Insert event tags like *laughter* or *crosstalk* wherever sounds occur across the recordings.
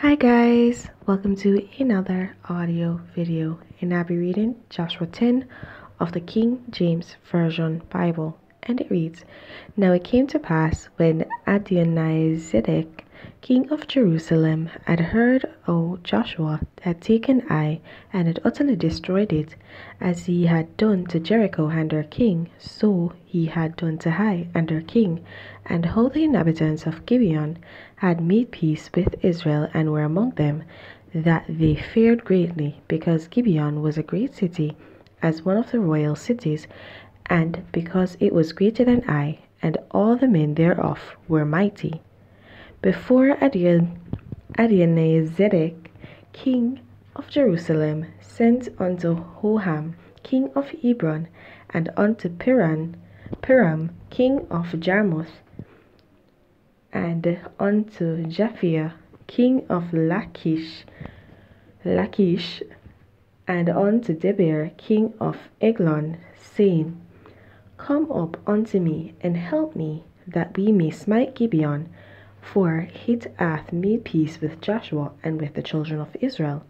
Hi guys, welcome to another audio video and I'll be reading Joshua 10 of the King James Version Bible and it reads, Now it came to pass when Adonizedec king of Jerusalem had heard how Joshua had taken Ai and had utterly destroyed it, as he had done to Jericho and her king, so he had done to Ai and her king, and all the inhabitants of Gibeon had made peace with Israel and were among them, that they feared greatly, because Gibeon was a great city, as one of the royal cities, and because it was greater than Ai, and all the men thereof were mighty. Before Adonizedec, king of Jerusalem, sent unto Hoham, king of Hebron, and unto Piran, Piram, king of Jarmuth, and unto Japhia, king of Lachish, Lachish, and unto Debir, king of Eglon, saying, Come up unto me, and help me, that we may smite Gibeon, for it hath made peace with Joshua and with the children of Israel.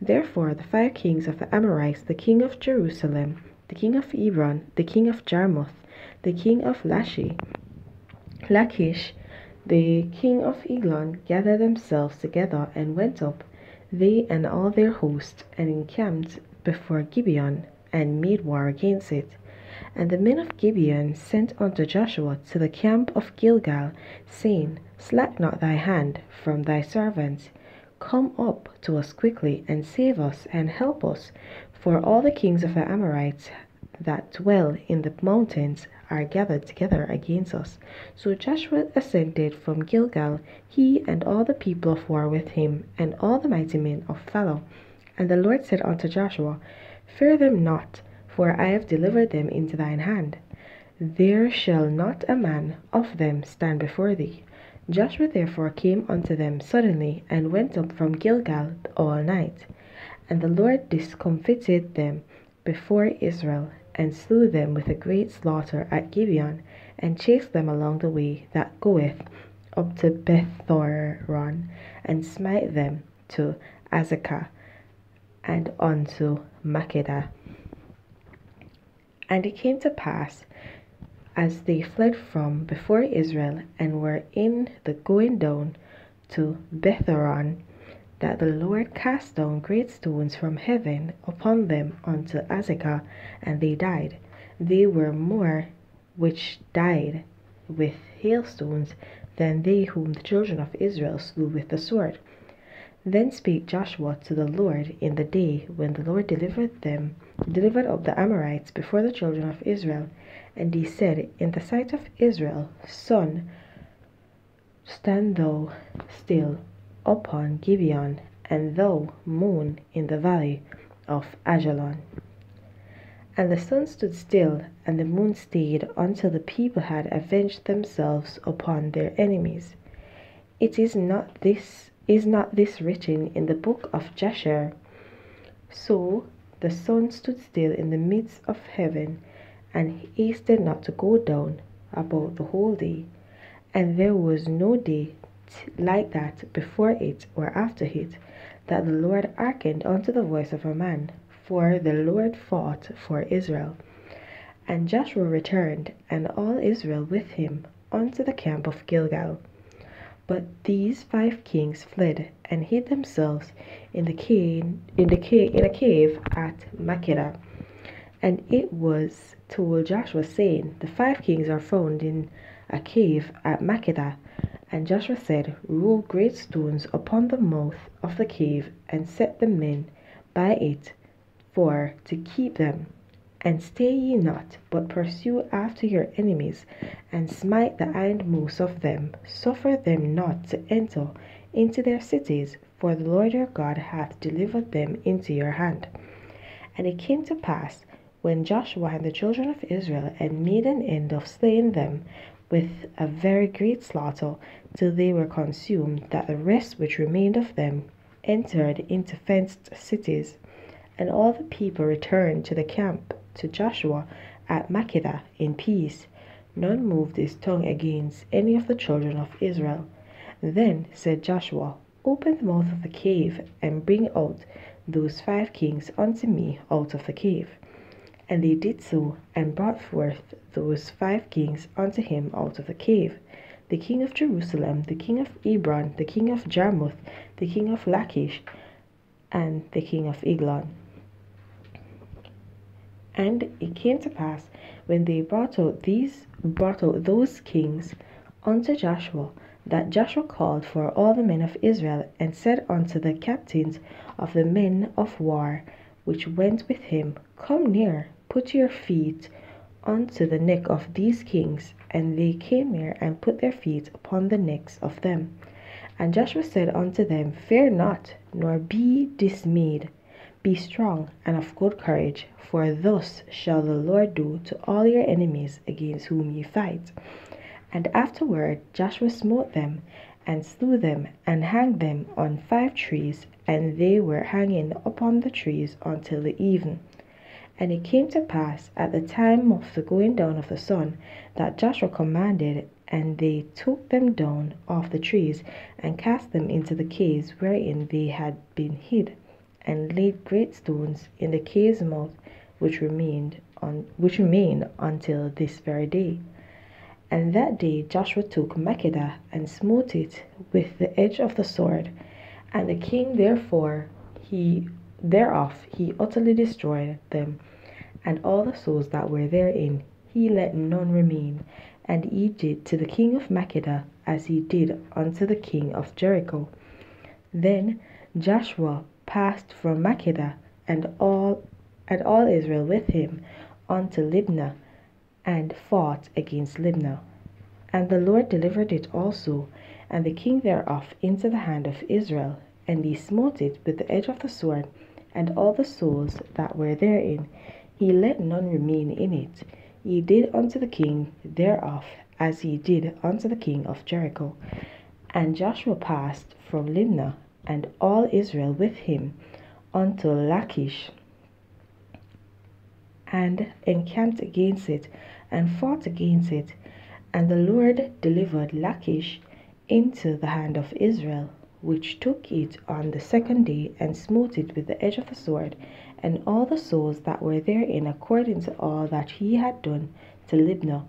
Therefore the five kings of the Amorites, the king of Jerusalem, the king of Hebron, the king of Jarmuth, the king of Lashi, Lachish, the king of Eglon, gathered themselves together and went up, they and all their host, and encamped before Gibeon, and made war against it. And the men of Gibeon sent unto Joshua to the camp of Gilgal, saying, Slack not thy hand from thy servants. Come up to us quickly, and save us, and help us, for all the kings of the Amorites that dwell in the mountains are gathered together against us. So Joshua ascended from Gilgal, he and all the people of war with him, and all the mighty men of valor. And the Lord said unto Joshua, Fear them not, for I have delivered them into thine hand. There shall not a man of them stand before thee. Joshua therefore came unto them suddenly, and went up from Gilgal all night. And the Lord discomfited them before Israel, and slew them with a great slaughter at Gibeon, and chased them along the way that goeth up to Bethhoron, and smite them to Azekah, and unto Makkedah. And it came to pass as they fled from before Israel and were in the going down to Bethhoron, that the Lord cast down great stones from heaven upon them unto Azekah, and they died. They were more which died with hailstones than they whom the children of Israel slew with the sword. Then spake Joshua to the Lord in the day when the Lord delivered them, delivered up the Amorites before the children of Israel, and he said, In the sight of Israel, Sun, stand thou still upon Gibeon, and thou, moon, in the valley of Ajalon. And the sun stood still, and the moon stayed until the people had avenged themselves upon their enemies. It is not this is not this written in the book of Jasher? So the sun stood still in the midst of heaven, and hasted not to go down about the whole day. And there was no day like that before it or after it, that the Lord hearkened unto the voice of a man, for the Lord fought for Israel. And Joshua returned, and all Israel with him, unto the camp of Gilgal. But these five kings fled and hid themselves in the cave in the cave in a cave at Makkedah. And it was told Joshua, saying, The five kings are found in a cave at Makkedah. And Joshua said, Roll great stones upon the mouth of the cave, and set the men by it for to keep them. And stay ye not, but pursue after your enemies, and smite the hindmost of them. Suffer them not to enter into their cities, for the Lord your God hath delivered them into your hand. And it came to pass, when Joshua and the children of Israel had made an end of slaying them with a very great slaughter, till they were consumed, that the rest which remained of them entered into fenced cities. And all the people returned to the camp to Joshua at Makkedah in peace. None moved his tongue against any of the children of Israel. Then said Joshua, Open the mouth of the cave, and bring out those five kings unto me out of the cave. And they did so, and brought forth those five kings unto him out of the cave the king of Jerusalem, the king of Hebron, the king of Jarmuth, the king of Lachish, and the king of Eglon. And it came to pass when they brought out these brought out those kings unto Joshua that Joshua called for all the men of Israel and said unto the captains of the men of war which went with him, Come near, put your feet unto the neck of these kings. And they came near and put their feet upon the necks of them. And Joshua said unto them, Fear not, nor be dismayed. Be strong and of good courage, for thus shall the Lord do to all your enemies against whom ye fight. And afterward Joshua smote them, and slew them, and hanged them on five trees, and they were hanging upon the trees until the even. And it came to pass at the time of the going down of the sun that Joshua commanded, and they took them down off the trees, and cast them into the caves wherein they had been hid, and laid great stones in the cave's mouth, which remained on which remain until this very day. And that day Joshua took Makkedah and smote it with the edge of the sword. And the king therefore he thereof he utterly destroyed them, and all the souls that were therein he let none remain. And he did to the king of Makkedah as he did unto the king of Jericho. Then Joshua passed from Makkedah and all and all Israel with him unto Libnah and fought against Libnah. And the Lord delivered it also, and the king thereof into the hand of Israel, and he smote it with the edge of the sword, and all the souls that were therein, he let none remain in it. He did unto the king thereof as he did unto the king of Jericho. And Joshua passed from Libnah, and all Israel with him, unto Lachish and encamped against it and fought against it. And the Lord delivered Lachish into the hand of Israel, which took it on the second day and smote it with the edge of the sword, and all the souls that were therein according to all that he had done to Libnah.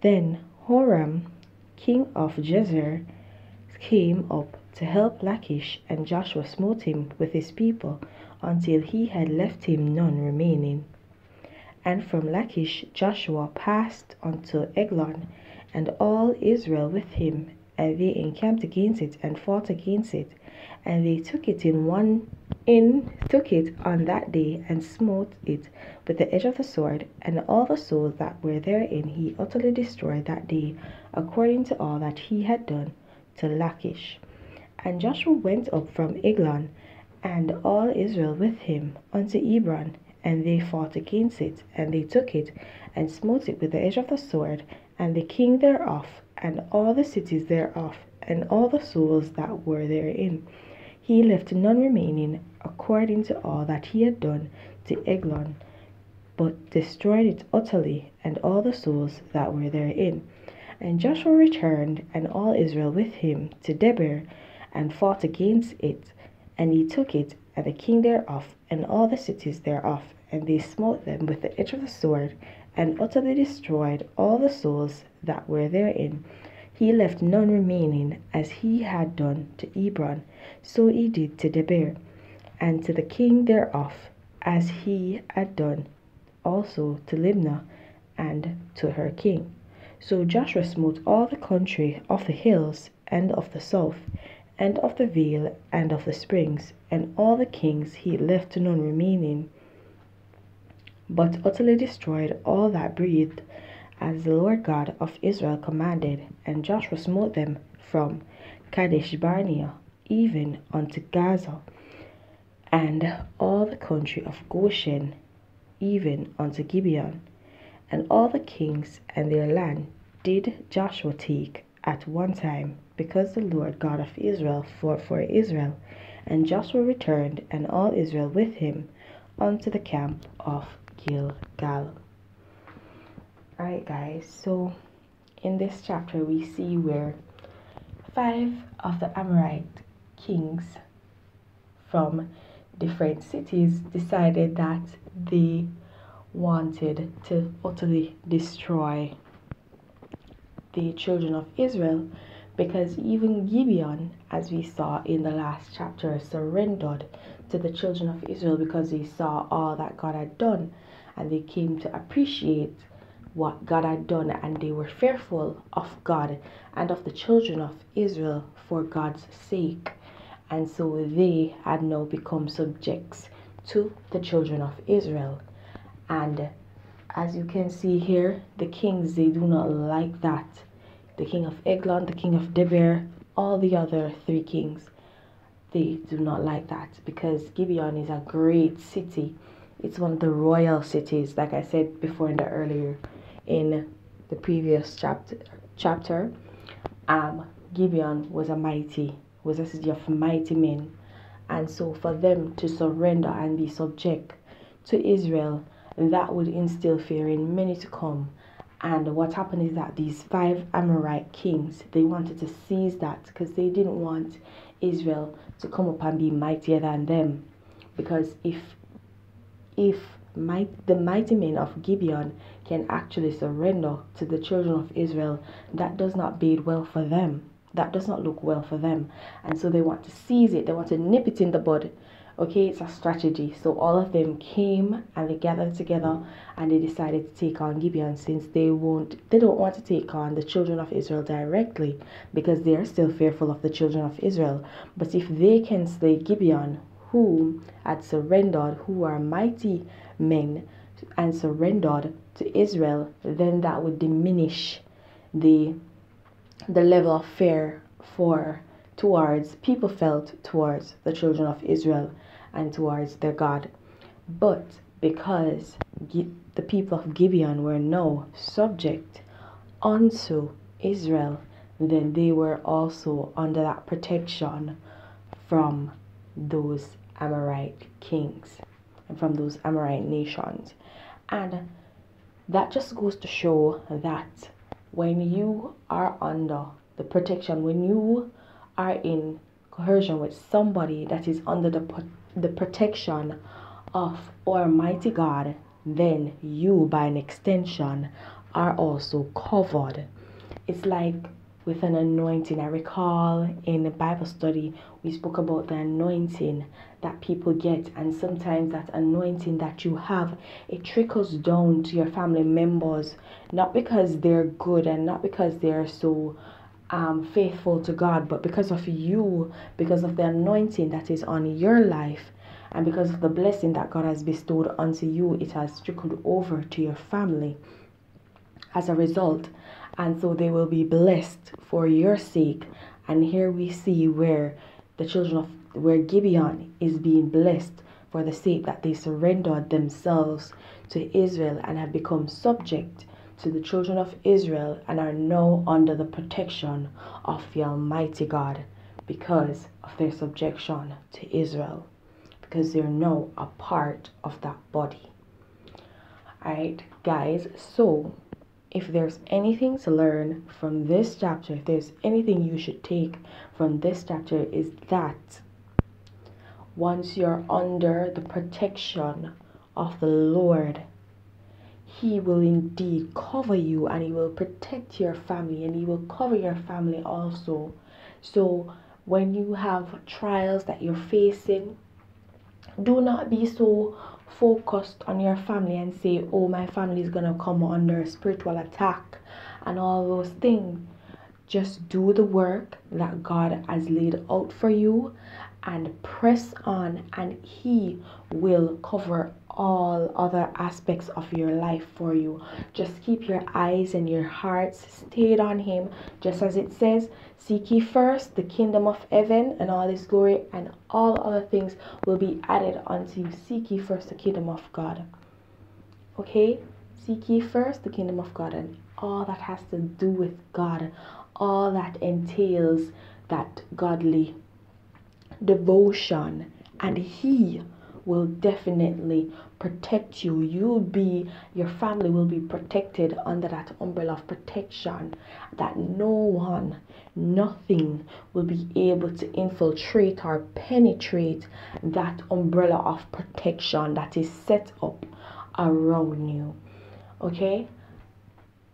Then Horam, king of Gezer, came up to help Lachish, and Joshua smote him with his people until he had left him none remaining. And from Lachish Joshua passed unto Eglon, and all Israel with him, and they encamped against it and fought against it, and they took it in one in took it on that day and smote it with the edge of the sword, and all the souls that were therein he utterly destroyed that day, according to all that he had done to Lachish. And Joshua went up from Eglon, and all Israel with him, unto Hebron, and they fought against it, and they took it, and smote it with the edge of the sword, and the king thereof, and all the cities thereof, and all the souls that were therein. He left none remaining, according to all that he had done to Eglon, but destroyed it utterly, and all the souls that were therein. And Joshua returned, and all Israel with him, to Debir, and fought against it, and he took it, and the king thereof, and all the cities thereof, and they smote them with the edge of the sword, and utterly destroyed all the souls that were therein. He left none remaining, as he had done to Ebron, so he did to Debir, and to the king thereof, as he had done also to Libnah, and to her king. So Joshua smote all the country of the hills, and of the south, and of the vale, and of the springs, and all the kings he left none remaining but utterly destroyed all that breathed, as the Lord God of Israel commanded, and Joshua smote them from Kadesh Barnea even unto Gaza, and all the country of Goshen even unto Gibeon, and all the kings and their land did Joshua take at one time, because the Lord God of Israel fought for Israel. And Joshua returned, and all Israel with him, unto the camp of Gilgal. Alright, guys, so in this chapter, we see where five of the Amorite kings from different cities decided that they wanted to utterly destroy the children of Israel because even Gibeon, as we saw in the last chapter, surrendered to the children of Israel because they saw all that God had done and they came to appreciate what God had done and they were fearful of God and of the children of Israel for God's sake. And so they had now become subjects to the children of Israel. And as you can see here, the kings, they do not like that. The king of Eglon, the king of Debir, all the other three kings, they do not like that because Gibeon is a great city. It's one of the royal cities, like I said before in the earlier, in the previous chapter. Chapter, um, Gibeon was a mighty, was a city of mighty men, and so for them to surrender and be subject to Israel that would instill fear in many to come. And what happened is that these five Amorite kings, they wanted to seize that because they didn't want Israel to come up and be mightier than them. Because if if might, the mighty men of Gibeon can actually surrender to the children of Israel, that does not bode well for them. That does not look well for them. And so they want to seize it, they want to nip it in the bud Okay, it's a strategy. So all of them came and they gathered together and they decided to take on Gibeon since they won't they don't want to take on the children of Israel directly because they are still fearful of the children of Israel. But if they can slay Gibeon, who had surrendered, who are mighty men and surrendered to Israel, then that would diminish the the level of fear for towards people felt towards the children of Israel and towards their God. But because the people of Gibeon were now subject unto Israel, then they were also under that protection from those Amorite kings and from those Amorite nations. And that just goes to show that when you are under the protection, when you are in coercion with somebody that is under the the protection of Almighty God, then you, by an extension, are also covered. It's like with an anointing. I recall in the Bible study, we spoke about the anointing that people get, and sometimes that anointing that you have it trickles down to your family members, not because they're good and not because they're so um, faithful to God, but because of you, because of the anointing that is on your life, and because of the blessing that God has bestowed unto you, it has trickled over to your family as a result. And so they will be blessed for your sake. And here we see where the children of where Gibeon is being blessed for the sake that they surrendered themselves to Israel and have become subject to the children of Israel and are now under the protection of the Almighty God because of their subjection to Israel, because they're now a part of that body. Alright, guys, so if there's anything to learn from this chapter, if there's anything you should take from this chapter, is that once you're under the protection of the Lord, he will indeed cover you and He will protect your family and He will cover your family also. So, when you have trials that you're facing, do not be so focused on your family and say, Oh, my family is going to come under spiritual attack and all those things. Just do the work that God has laid out for you and press on, and He will cover all other aspects of your life for you. Just keep your eyes and your hearts stayed on Him, just as it says, Seek ye first the kingdom of heaven and all its glory, and all other things will be added unto you. Seek ye first the kingdom of God. Okay? Seek ye first the kingdom of God and all that has to do with God, all that entails that godly devotion, and He will definitely protect you. You'll be, your family will be protected under that umbrella of protection that no one, nothing will be able to infiltrate or penetrate that umbrella of protection that is set up around you. Okay?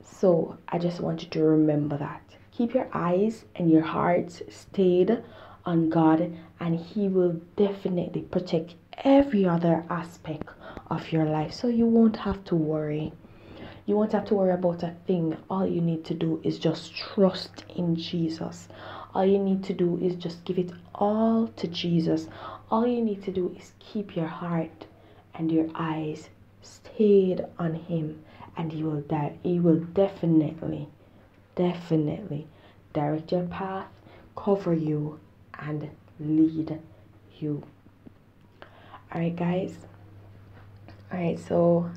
So I just want you to remember that. Keep your eyes and your hearts stayed on God, and He will definitely protect every other aspect of your life. So you won't have to worry. You won't have to worry about a thing. All you need to do is just trust in Jesus. All you need to do is just give it all to Jesus. All you need to do is keep your heart and your eyes stayed on Him, and He will die. He will definitely, definitely direct your path, cover you, and lead you. Alright, guys. Alright, so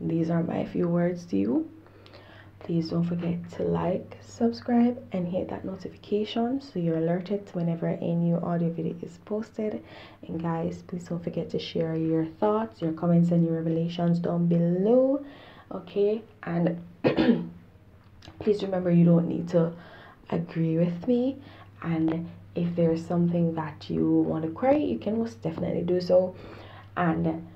these are my few words to you. Please don't forget to like, subscribe, and hit that notification so you're alerted whenever a new audio video is posted. And guys, please don't forget to share your thoughts, your comments, and your revelations down below. Okay, and *clears throat* please remember you don't need to agree with me and if there's something that you want to query you can most definitely do so. And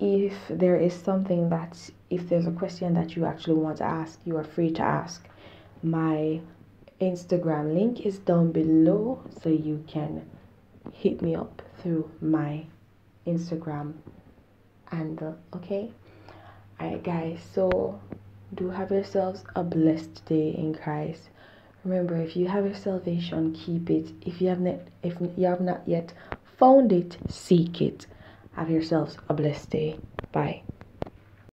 if there is something that if there's a question that you actually want to ask you are free to ask. My instagram link is down below so you can hit me up through my instagram and uh, okay? Alright guys so do have yourselves a blessed day in christ Remember, if you have your salvation, keep it. If you have not, if you have not yet found it, seek it. Have yourselves a blessed day. Bye.